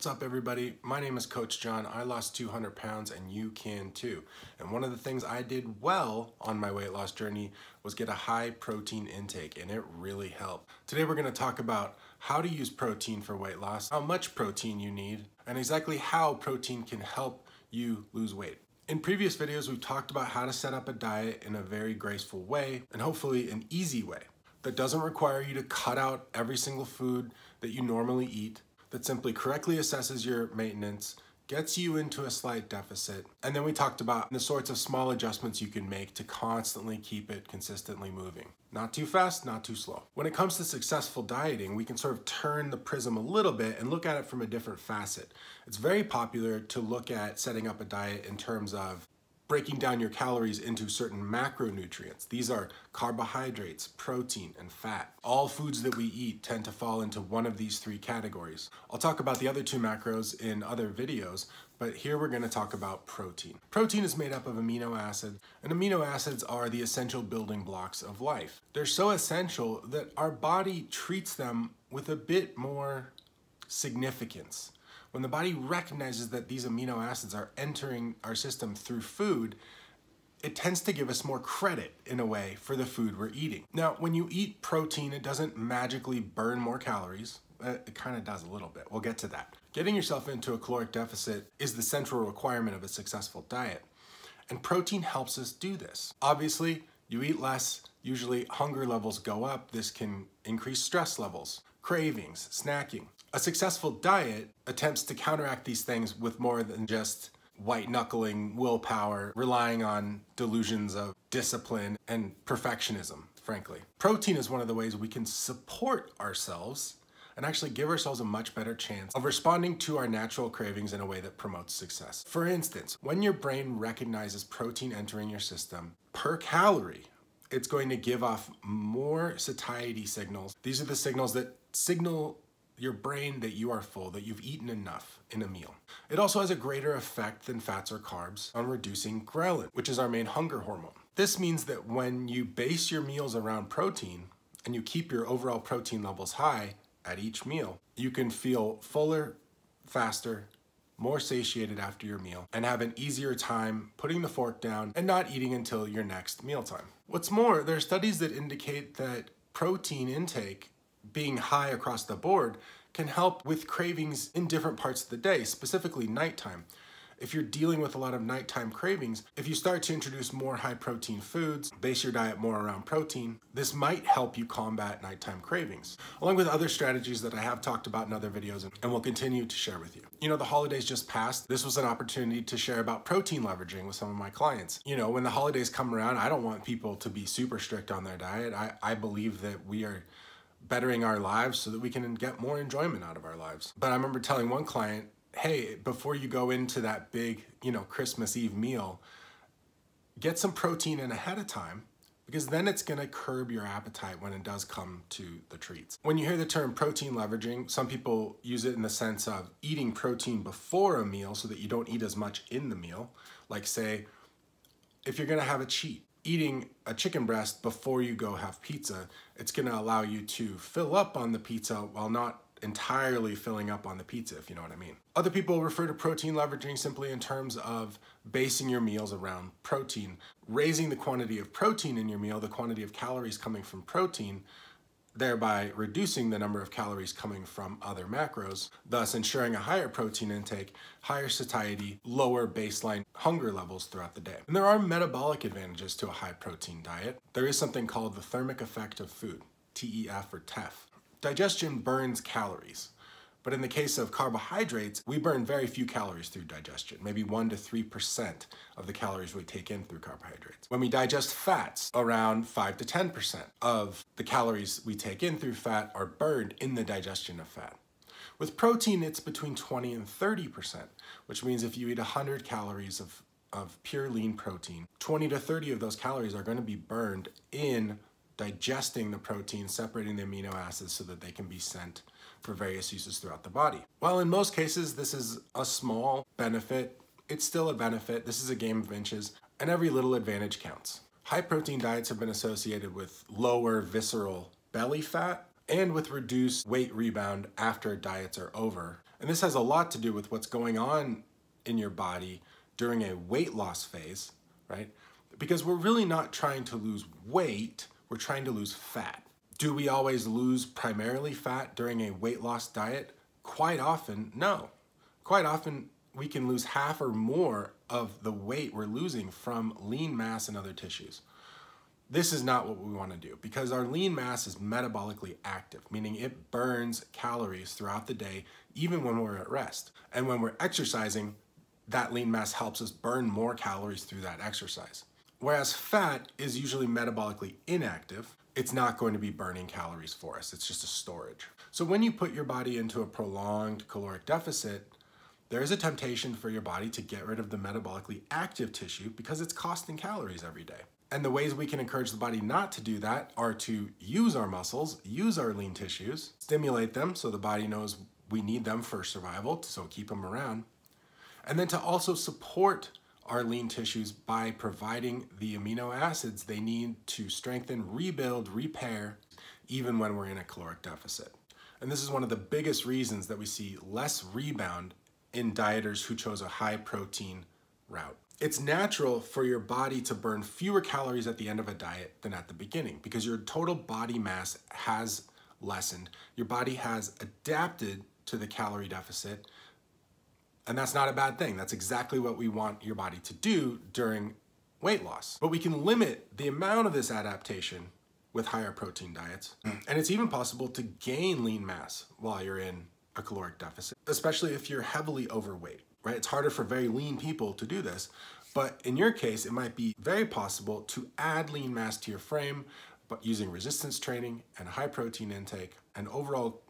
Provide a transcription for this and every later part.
What's up everybody? My name is Coach John. I lost 200 pounds and you can too. And one of the things I did well on my weight loss journey was get a high protein intake and it really helped. Today we're gonna talk about how to use protein for weight loss, how much protein you need, and exactly how protein can help you lose weight. In previous videos, we've talked about how to set up a diet in a very graceful way and hopefully an easy way that doesn't require you to cut out every single food that you normally eat that simply correctly assesses your maintenance, gets you into a slight deficit, and then we talked about the sorts of small adjustments you can make to constantly keep it consistently moving. Not too fast, not too slow. When it comes to successful dieting, we can sort of turn the prism a little bit and look at it from a different facet. It's very popular to look at setting up a diet in terms of breaking down your calories into certain macronutrients. These are carbohydrates, protein, and fat. All foods that we eat tend to fall into one of these three categories. I'll talk about the other two macros in other videos, but here we're gonna talk about protein. Protein is made up of amino acids, and amino acids are the essential building blocks of life. They're so essential that our body treats them with a bit more significance. When the body recognizes that these amino acids are entering our system through food, it tends to give us more credit in a way for the food we're eating. Now, when you eat protein, it doesn't magically burn more calories. Uh, it kind of does a little bit. We'll get to that. Getting yourself into a caloric deficit is the central requirement of a successful diet. And protein helps us do this. Obviously, you eat less, usually hunger levels go up. This can increase stress levels, cravings, snacking. A successful diet attempts to counteract these things with more than just white knuckling willpower, relying on delusions of discipline and perfectionism, frankly. Protein is one of the ways we can support ourselves and actually give ourselves a much better chance of responding to our natural cravings in a way that promotes success. For instance, when your brain recognizes protein entering your system per calorie, it's going to give off more satiety signals. These are the signals that signal your brain that you are full, that you've eaten enough in a meal. It also has a greater effect than fats or carbs on reducing ghrelin, which is our main hunger hormone. This means that when you base your meals around protein and you keep your overall protein levels high at each meal, you can feel fuller, faster, more satiated after your meal, and have an easier time putting the fork down and not eating until your next mealtime. What's more, there are studies that indicate that protein intake being high across the board can help with cravings in different parts of the day, specifically nighttime. If you're dealing with a lot of nighttime cravings, if you start to introduce more high protein foods, base your diet more around protein, this might help you combat nighttime cravings, along with other strategies that I have talked about in other videos and will continue to share with you. You know, the holidays just passed. This was an opportunity to share about protein leveraging with some of my clients. You know, when the holidays come around, I don't want people to be super strict on their diet. I, I believe that we are bettering our lives so that we can get more enjoyment out of our lives. But I remember telling one client, hey, before you go into that big, you know, Christmas Eve meal, get some protein in ahead of time because then it's gonna curb your appetite when it does come to the treats. When you hear the term protein leveraging, some people use it in the sense of eating protein before a meal so that you don't eat as much in the meal. Like say, if you're gonna have a cheat, eating a chicken breast before you go have pizza, it's gonna allow you to fill up on the pizza while not entirely filling up on the pizza, if you know what I mean. Other people refer to protein leveraging simply in terms of basing your meals around protein, raising the quantity of protein in your meal, the quantity of calories coming from protein, thereby reducing the number of calories coming from other macros, thus ensuring a higher protein intake, higher satiety, lower baseline hunger levels throughout the day. And there are metabolic advantages to a high protein diet. There is something called the thermic effect of food, TEF or TEF. Digestion burns calories. But in the case of carbohydrates, we burn very few calories through digestion, maybe 1 to 3% of the calories we take in through carbohydrates. When we digest fats, around 5 to 10% of the calories we take in through fat are burned in the digestion of fat. With protein, it's between 20 and 30%, which means if you eat 100 calories of, of pure lean protein, 20 to 30 of those calories are going to be burned in digesting the protein, separating the amino acids so that they can be sent for various uses throughout the body. While in most cases this is a small benefit, it's still a benefit. This is a game of inches, and every little advantage counts. High protein diets have been associated with lower visceral belly fat and with reduced weight rebound after diets are over And this has a lot to do with what's going on in your body during a weight loss phase, right? Because we're really not trying to lose weight, we're trying to lose fat. Do we always lose primarily fat during a weight loss diet? Quite often, no. Quite often, we can lose half or more of the weight we're losing from lean mass and other tissues. This is not what we want to do because our lean mass is metabolically active, meaning it burns calories throughout the day, even when we're at rest. And when we're exercising, that lean mass helps us burn more calories through that exercise. Whereas fat is usually metabolically inactive, it's not going to be burning calories for us, it's just a storage. So when you put your body into a prolonged caloric deficit, there is a temptation for your body to get rid of the metabolically active tissue because it's costing calories every day. And the ways we can encourage the body not to do that are to use our muscles, use our lean tissues, stimulate them so the body knows we need them for survival, so keep them around. And then to also support our lean tissues by providing the amino acids they need to strengthen, rebuild, repair, even when we're in a caloric deficit. And this is one of the biggest reasons that we see less rebound in dieters who chose a high protein route it's natural for your body to burn fewer calories at the end of a diet than at the beginning because your total body mass has lessened. Your body has adapted to the calorie deficit. And that's not a bad thing. That's exactly what we want your body to do during weight loss. But we can limit the amount of this adaptation with higher protein diets. Mm. And it's even possible to gain lean mass while you're in a caloric deficit, especially if you're heavily overweight right? It's harder for very lean people to do this. But in your case, it might be very possible to add lean mass to your frame, but using resistance training and high protein intake and overall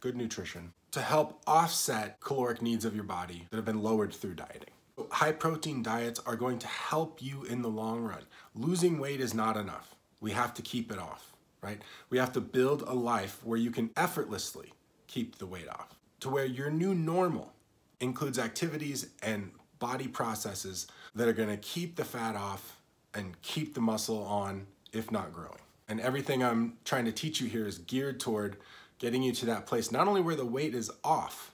good nutrition to help offset caloric needs of your body that have been lowered through dieting. High protein diets are going to help you in the long run. Losing weight is not enough. We have to keep it off, right? We have to build a life where you can effortlessly keep the weight off, to where your new normal includes activities and body processes that are gonna keep the fat off and keep the muscle on, if not growing. And everything I'm trying to teach you here is geared toward getting you to that place, not only where the weight is off,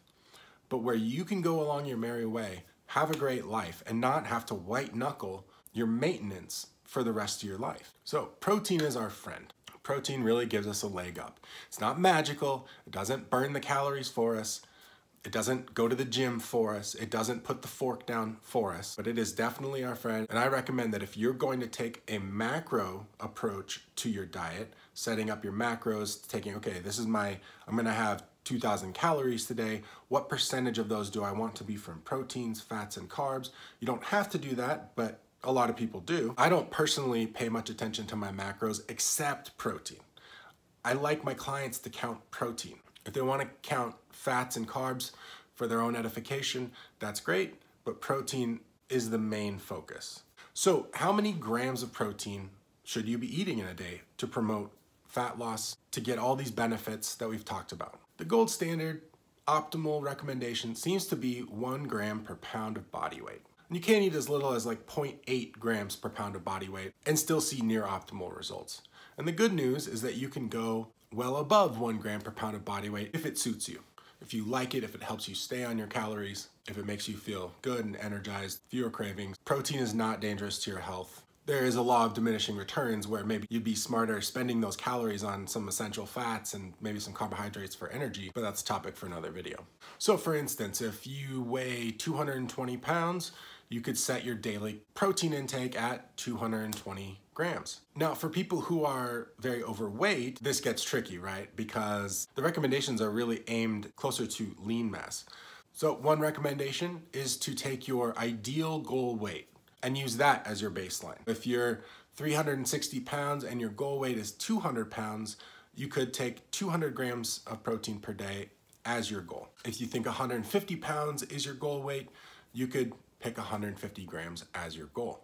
but where you can go along your merry way, have a great life, and not have to white knuckle your maintenance for the rest of your life. So protein is our friend. Protein really gives us a leg up. It's not magical, it doesn't burn the calories for us, it doesn't go to the gym for us. It doesn't put the fork down for us, but it is definitely our friend. And I recommend that if you're going to take a macro approach to your diet, setting up your macros, taking, okay, this is my, I'm gonna have 2,000 calories today. What percentage of those do I want to be from proteins, fats, and carbs? You don't have to do that, but a lot of people do. I don't personally pay much attention to my macros except protein. I like my clients to count protein. If they want to count fats and carbs for their own edification, that's great, but protein is the main focus. So how many grams of protein should you be eating in a day to promote fat loss to get all these benefits that we've talked about? The gold standard optimal recommendation seems to be one gram per pound of body weight. And you can eat as little as like 0.8 grams per pound of body weight and still see near optimal results. And the good news is that you can go well above one gram per pound of body weight if it suits you. If you like it, if it helps you stay on your calories, if it makes you feel good and energized, fewer cravings. Protein is not dangerous to your health. There is a law of diminishing returns where maybe you'd be smarter spending those calories on some essential fats and maybe some carbohydrates for energy, but that's a topic for another video. So for instance, if you weigh 220 pounds, you could set your daily protein intake at 220 grams. Now, for people who are very overweight, this gets tricky, right? Because the recommendations are really aimed closer to lean mass. So one recommendation is to take your ideal goal weight and use that as your baseline. If you're 360 pounds and your goal weight is 200 pounds, you could take 200 grams of protein per day as your goal. If you think 150 pounds is your goal weight, you could pick 150 grams as your goal.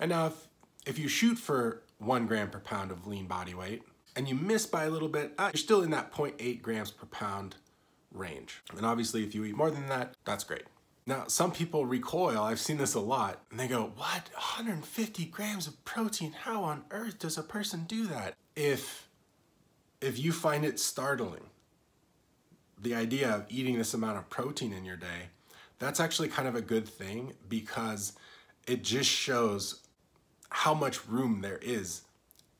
And now if if you shoot for one gram per pound of lean body weight and you miss by a little bit, uh, you're still in that 0.8 grams per pound range. And obviously if you eat more than that, that's great. Now, some people recoil, I've seen this a lot, and they go, what, 150 grams of protein? How on earth does a person do that? If, if you find it startling, the idea of eating this amount of protein in your day, that's actually kind of a good thing because it just shows how much room there is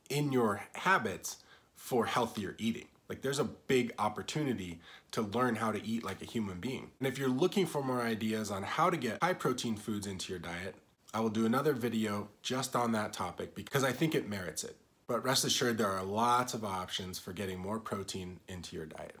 in your habits for healthier eating. Like there's a big opportunity to learn how to eat like a human being. And if you're looking for more ideas on how to get high protein foods into your diet, I will do another video just on that topic because I think it merits it. But rest assured there are lots of options for getting more protein into your diet.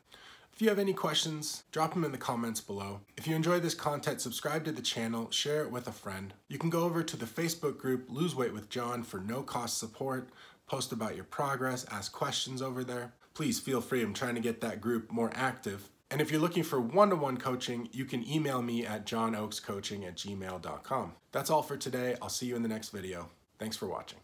If you have any questions, drop them in the comments below. If you enjoy this content, subscribe to the channel, share it with a friend. You can go over to the Facebook group Lose Weight with John for no cost support, post about your progress, ask questions over there. Please feel free, I'm trying to get that group more active. And if you're looking for one-to-one -one coaching, you can email me at johnoakescoaching at gmail.com. That's all for today. I'll see you in the next video. Thanks for watching.